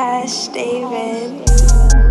Cash David.